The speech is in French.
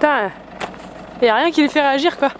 Putain, y a rien qui les fait réagir quoi.